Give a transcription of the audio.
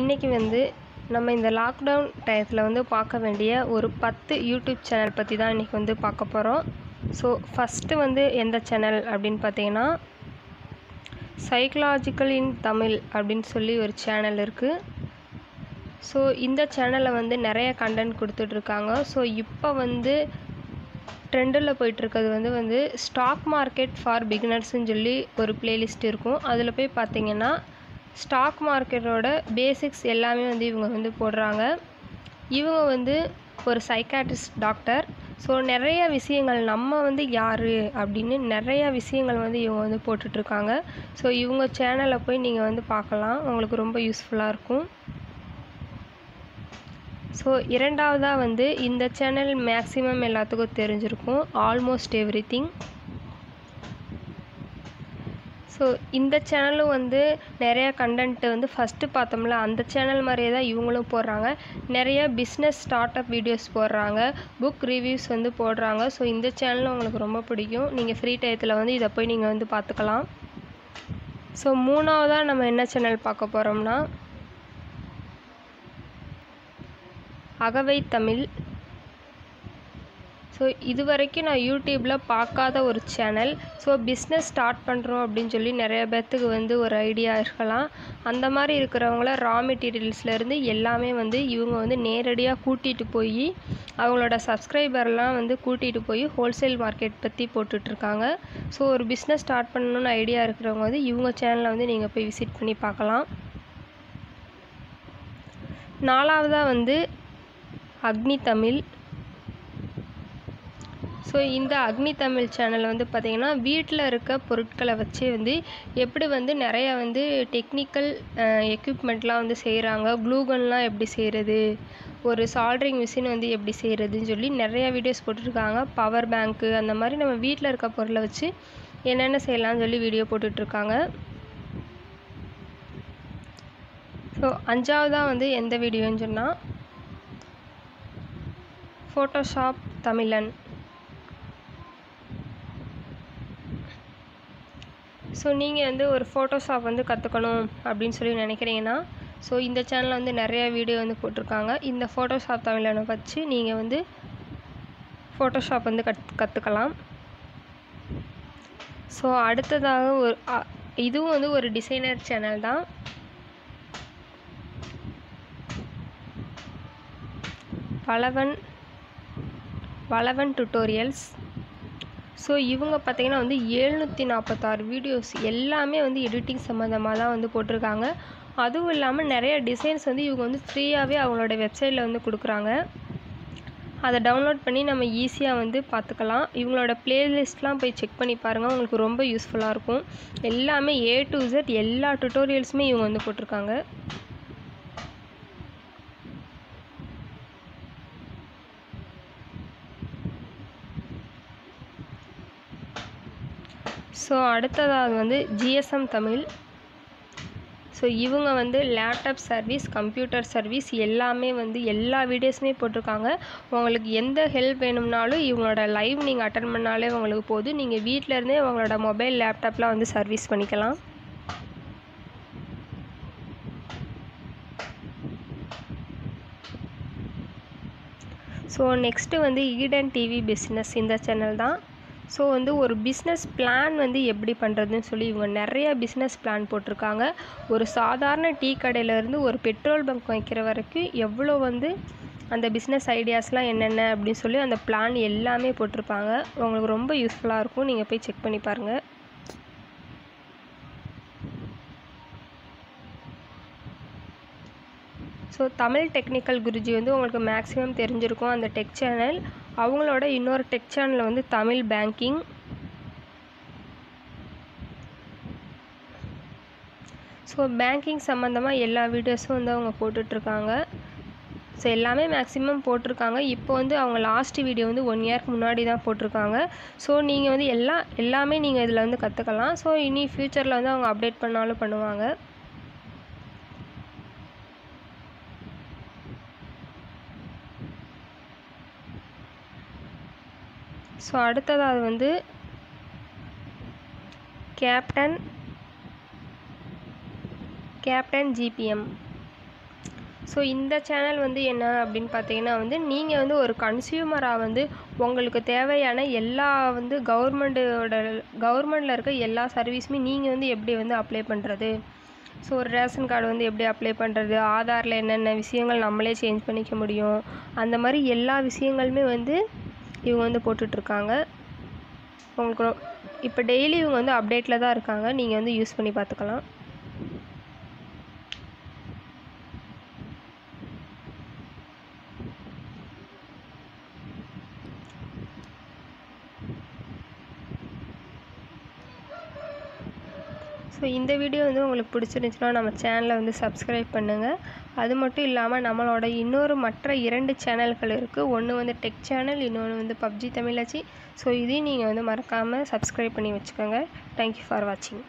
இன்றைக்கி வந்து நம்ம இந்த லாக்டவுன் டயத்தில் வந்து பார்க்க வேண்டிய ஒரு பத்து யூடியூப் சேனல் பற்றி தான் இன்றைக்கி வந்து பார்க்க போகிறோம் ஸோ ஃபஸ்ட்டு வந்து எந்த சேனல் அப்படின்னு பார்த்தீங்கன்னா சைக்கலாஜிக்கல் இன் தமிழ் அப்படின்னு சொல்லி ஒரு சேனல் இருக்குது ஸோ இந்த சேனலில் வந்து நிறைய கண்டென்ட் கொடுத்துட்ருக்காங்க ஸோ இப்போ வந்து ட்ரெண்டில் போயிட்டுருக்கிறது வந்து வந்து ஸ்டாக் மார்க்கெட் ஃபார் பிகினர்ஸ்ன்னு சொல்லி ஒரு பிளேலிஸ்ட் இருக்கும். அதில் போய் பார்த்தீங்கன்னா ஸ்டாக் மார்க்கெட்டோட பேசிக்ஸ் எல்லாமே வந்து இவங்க வந்து போடுறாங்க. இவங்க வந்து ஒரு சைக்காட்ரிஸ்ட் டாக்டர் ஸோ நிறைய விஷயங்கள் நம்ம வந்து யார் அப்படின்னு நிறைய விஷயங்கள் வந்து இவங்க வந்து போட்டுட்ருக்காங்க. ஸோ இவங்க சேனலை போய் நீங்கள் வந்து பார்க்கலாம். உங்களுக்கு ரொம்ப யூஸ்ஃபுல்லாக இருக்கும். ஸோ இரண்டாவதாக வந்து இந்த சேனல் மேக்ஸிமம் எல்லாத்துக்கும் தெரிஞ்சிருக்கும். ஆல்மோஸ்ட் எவ்ரி திங் ஸோ இந்த சேனலும் வந்து நிறையா கண்டென்ட்டு வந்து ஃபஸ்ட்டு பார்த்தோம்ல அந்த சேனல் மாதிரியே தான் இவங்களும் போடுறாங்க. நிறைய பிஸ்னஸ் ஸ்டார்ட் அப் வீடியோஸ் போடுறாங்க புக் ரிவ்யூஸ் வந்து போடுறாங்க. ஸோ இந்த சேனலும் உங்களுக்கு ரொம்ப பிடிக்கும். நீங்கள் ஃப்ரீ டயத்தில் வந்து இதை போய் நீங்கள் வந்து பார்த்துக்கலாம். ஸோ மூணாவதாக நம்ம என்ன சேனல் பார்க்க போகிறோம்னா அகவை தமிழ். ஸோ இது வரைக்கும் நான் யூடியூப்பில் பார்க்காத ஒரு சேனல் ஸோ பிஸ்னஸ் ஸ்டார்ட் பண்ணுறோம் அப்படின்னு சொல்லி நிறைய பேர்த்துக்கு வந்து ஒரு ஐடியா இருக்கலாம். அந்த மாதிரி இருக்கிறவங்கள ரா மெட்டீரியல்ஸ்லேருந்து எல்லாமே வந்து இவங்க வந்து நேரடியாக கூட்டிகிட்டு போய் அவங்களோட சப்ஸ்கிரைபர்லாம் வந்து கூட்டிகிட்டு போய் ஹோல்சேல் மார்க்கெட் பற்றி போட்டுட்ருக்காங்க. ஸோ ஒரு பிஸ்னஸ் ஸ்டார்ட் பண்ணணுன்னு ஐடியா இருக்கிறவங்க வந்து இவங்க சேனலை வந்து நீங்கள் போய் விசிட் பண்ணி பார்க்கலாம். நாலாவதாக வந்து அக்னி தமிழ். ஸோ இந்த அக்னி தமிழ் சேனல் வந்து பார்த்திங்கன்னா வீட்டில் இருக்க பொருட்களை வச்சு வந்து எப்படி வந்து நிறையா வந்து டெக்னிக்கல் எக்யூப்மெண்ட்லாம் வந்து செய்கிறாங்க க்ளூகன்லாம் எப்படி செய்கிறது ஒரு சால்ட்ரிங் மிஷின் வந்து எப்படி செய்கிறதுன்னு சொல்லி நிறையா வீடியோஸ் போட்டிருக்காங்க. பவர் பேங்க்கு அந்த மாதிரி நம்ம வீட்டில் இருக்க பொருளை வச்சு என்னென்ன செய்யலாம்னு சொல்லி வீடியோ போட்டுட்ருக்காங்க. ஸோ அஞ்சாவதாக வந்து எந்த வீடியோன்னு சொன்னால் ஃபோட்டோஷாப் தமிழன். ஸோ நீங்கள் வந்து ஒரு ஃபோட்டோஷாப் வந்து கற்றுக்கணும் அப்படின்னு சொல்லி நினைக்கிறீங்கன்னா ஸோ இந்த சேனலில் வந்து நிறைய வீடியோ வந்து போட்டிருக்காங்க. இந்த ஃபோட்டோஷாப் தமிழனை வச்சு நீங்கள் வந்து ஃபோட்டோஷாப் வந்து கத் கற்றுக்கலாம் ஸோ அடுத்ததாக ஒரு இதுவும் வந்து ஒரு டிசைனர் சேனல் தான். வளவன் வளவன் டுட்டோரியல்ஸ் ஸோ இவங்க பார்த்திங்கன்னா வந்து எழுநூற்றி நாற்பத்தாறு வீடியோஸ் எல்லாமே வந்து எடிட்டிங் சம்மந்தமாக தான் வந்து போட்டிருக்காங்க. அதுவும் இல்லாமல் நிறைய டிசைன்ஸ் வந்து இவங்க வந்து ஃப்ரீயாகவே அவங்களோட வெப்சைட்டில் வந்து கொடுக்குறாங்க. அதை டவுன்லோட் பண்ணி நம்ம ஈஸியாக வந்து பார்த்துக்கலாம். இவங்களோட ப்ளேலிஸ்ட்லாம் போய் செக் பண்ணி பாருங்கள் உங்களுக்கு ரொம்ப யூஸ்ஃபுல்லாக இருக்கும். எல்லாமே ஏ டு இசட் எல்லா டுட்டோரியல்ஸுமே இவங்க வந்து போட்டிருக்காங்க. ஸோ அடுத்ததாவது வந்து ஜிஎஸ்எம் தமிழ். ஸோ இவங்க வந்து லேப்டாப் சர்வீஸ் கம்ப்யூட்டர் சர்வீஸ் எல்லாமே வந்து எல்லா வீடியோஸுமே போட்டிருக்காங்க. உங்களுக்கு எந்த ஹெல்ப் வேணும்னாலும் இவங்களோட லைவ் நீங்கள் அட்டன் பண்ணாலே உங்களுக்கு போதும் நீங்கள் வீட்டில் இருந்தே உங்களோட மொபைல் லேப்டாப்லாம் வந்து சர்வீஸ் பண்ணிக்கலாம். ஸோ நெக்ஸ்ட்டு வந்து ஈடன் டிவி பிஸ்னஸ் இந்த சேனல் தான். ஸோ வந்து ஒரு பிஸ்னஸ் பிளான் வந்து எப்படி பண்ணுறதுன்னு சொல்லி இவங்க நிறைய பிஸ்னஸ் பிளான் போட்டிருக்காங்க. ஒரு சாதாரண டீ கடையிலேருந்து ஒரு பெட்ரோல் பங்க் வைக்கிற வரைக்கும் எவ்வளோ வந்து அந்த பிஸ்னஸ் ஐடியாஸ்லாம் என்னென்ன அப்படின்னு சொல்லி அந்த பிளான் எல்லாமே போட்டிருப்பாங்க. உங்களுக்கு ரொம்ப யூஸ்ஃபுல்லாக இருக்கும். நீங்கள் போய் செக் பண்ணி பாருங்கள் ஸோ தமிழ் டெக்னிக்கல் குருஜி வந்து உங்களுக்கு மேக்ஸிமம் தெரிஞ்சிருக்கும். அந்த டெக் சேனல் அவங்களோட இன்னொரு டெக் சேனலில் வந்து தமிழ் பேங்கிங் ஸோ பேங்கிங் சம்மந்தமாக எல்லா வீடியோஸும் வந்து அவங்க போட்டுட்ருக்காங்க. ஸோ எல்லாமே மேக்ஸிமம் போட்டிருக்காங்க. இப்போ வந்து அவங்க லாஸ்ட் வீடியோ வந்து ஒன் இயர்க்கு முன்னாடி தான் போட்டிருக்காங்க. ஸோ நீங்கள் வந்து எல்லா எல்லாமே நீங்கள் இதில் வந்து கற்றுக்கலாம் ஸோ இனி ஃப்யூச்சரில் வந்து அவங்க அப்டேட் பண்ணாலும் பண்ணுவாங்க. ஸோ அடுத்ததாக வந்து கேப்டன் கேப்டன் ஜிபிஎம் ஸோ இந்த சேனல் வந்து என்ன அப்படின்னு பார்த்தீங்கன்னா வந்து நீங்கள் வந்து ஒரு கன்சியூமராக வந்து உங்களுக்கு தேவையான எல்லா வந்து கவர்மெண்ட்டோட கவர்மெண்ட்டில் இருக்க எல்லா சர்வீஸுமே நீங்கள் வந்து எப்படி வந்து அப்ளை பண்ணுறது ஸோ ஒரு ரேஷன் கார்டு வந்து எப்படி அப்ளை பண்ணுறது ஆதாரில் என்னென்ன விஷயங்கள் நம்மளே சேஞ்ச் பண்ணிக்க முடியும்? அந்த மாதிரி எல்லா விஷயங்களுமே வந்து இவங்க வந்து போட்டுட்ருக்காங்க. உங்களுக்கு இப்போ டெய்லி இவங்க வந்து அப்டேட்டில் தான் இருக்காங்க. நீங்கள் வந்து யூஸ் பண்ணி பார்த்துக்கலாம் ஸோ இந்த வீடியோ வந்து உங்களுக்கு பிடிச்சிருந்துச்சுன்னா நம்ம சேனலை வந்து சப்ஸ்கிரைப் பண்ணுங்கள் அது மட்டும் இல்லாமல் நம்மளோட இன்னொரு மற்ற இரண்டு சேனல்கள் இருக்குது ஒன்று வந்து டெக் சேனல் இன்னொன்று வந்து பப்ஜி தமிழாச்சி ஸோ இதையும் நீங்கள் வந்து மறக்காமல் சப்ஸ்கிரைப் பண்ணி வச்சுக்கோங்க. தேங்க்யூ ஃபார் வாட்சிங்